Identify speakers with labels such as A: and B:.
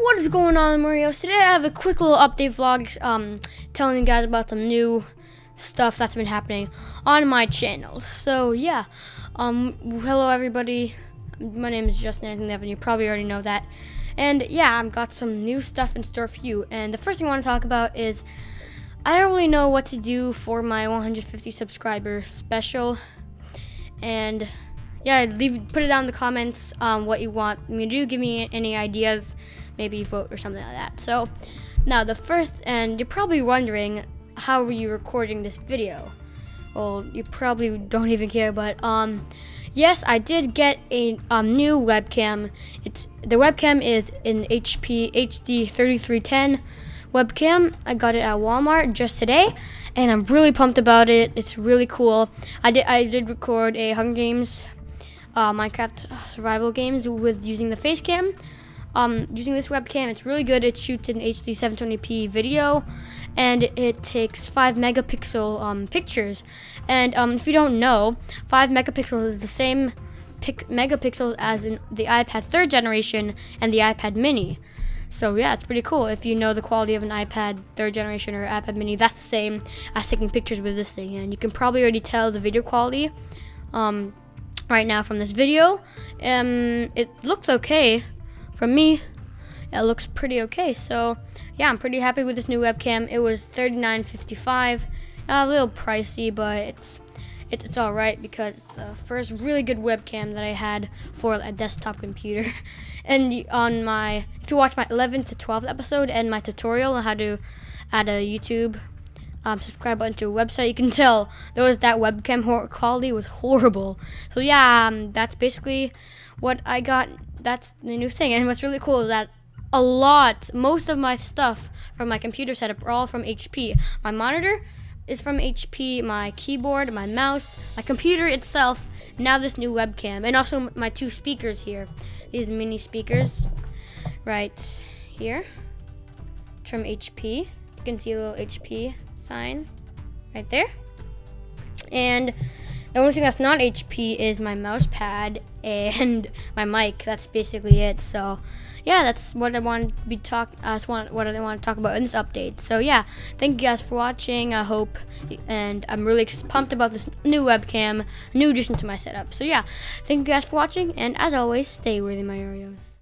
A: What is going on, my Oreos? Today I have a quick little update vlog, um, telling you guys about some new stuff that's been happening on my channel. So yeah, um, hello everybody. My name is Justin Anthony Levin. You probably already know that. And yeah, I've got some new stuff in store for you. And the first thing I want to talk about is I don't really know what to do for my 150 subscriber special. And yeah, leave put it down in the comments um, what you want me to do. Give me any ideas, maybe vote or something like that. So now the first, and you're probably wondering how are you recording this video? Well, you probably don't even care, but um, yes, I did get a um, new webcam. It's the webcam is an HP HD 3310 webcam. I got it at Walmart just today, and I'm really pumped about it. It's really cool. I did I did record a Hunger Games uh, Minecraft survival games with using the face cam. Um, using this webcam, it's really good. It shoots in HD 720p video, and it takes five megapixel um, pictures. And um, if you don't know, five megapixels is the same megapixels as in the iPad third generation and the iPad Mini. So yeah, it's pretty cool. If you know the quality of an iPad third generation or iPad Mini, that's the same as taking pictures with this thing. And you can probably already tell the video quality. Um, right now from this video. Um, it looks okay from me. It looks pretty okay. So yeah, I'm pretty happy with this new webcam. It was $39.55. A little pricey, but it's it's, it's all right because it's the first really good webcam that I had for a desktop computer. and on my, if you watch my 11th to 12th episode and my tutorial on how to add a YouTube um, subscribe button to a website, you can tell there was that webcam quality was horrible. So yeah, um, that's basically what I got. That's the new thing. And what's really cool is that a lot, most of my stuff from my computer setup are all from HP. My monitor is from HP, my keyboard, my mouse, my computer itself, now this new webcam, and also my two speakers here. These mini speakers right here from HP. You can see a little HP sign right there. And the only thing that's not HP is my mouse pad and my mic. That's basically it. So, yeah, that's what I want to be talk. Uh, that's what I want to talk about in this update. So, yeah, thank you guys for watching. I hope, and I'm really pumped about this new webcam, new addition to my setup. So, yeah, thank you guys for watching, and as always, stay worthy, my Oreos.